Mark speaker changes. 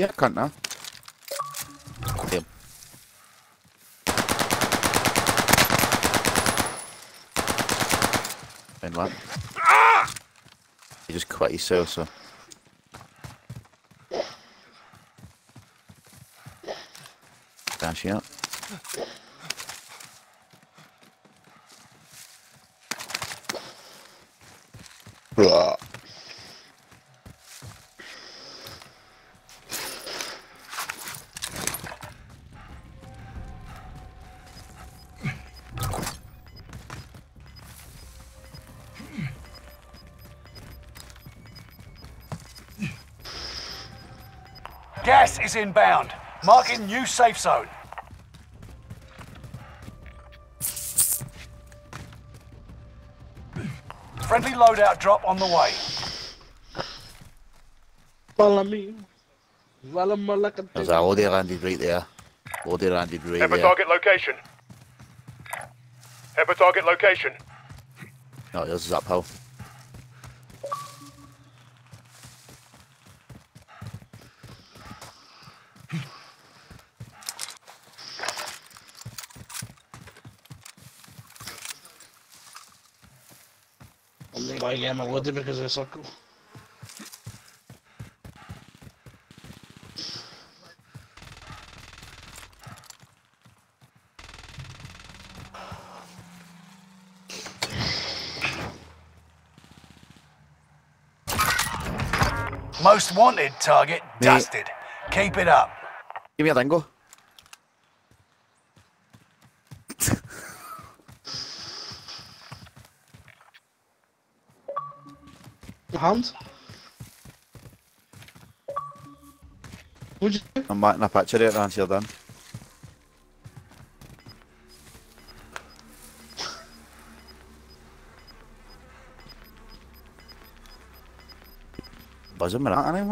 Speaker 1: Ja, kan jeg. Damn. And what? He just quit himself, so. Dashing up. Blah.
Speaker 2: Gas is inbound. Marking new safe zone. Friendly loadout drop on the way.
Speaker 3: Follow me. Follow me like a
Speaker 1: There's a loadout landed right there. Loadout landed right
Speaker 4: Have a
Speaker 1: there.
Speaker 4: target location. Have a target location.
Speaker 1: No, this is uphill.
Speaker 3: Only by gamma wood because they're so cool.
Speaker 2: Most wanted target dusted. Keep it up.
Speaker 1: Give me a dingo.
Speaker 3: Hand? Would you?
Speaker 1: I'm back in a picture of it once you're done. Buzzing with that.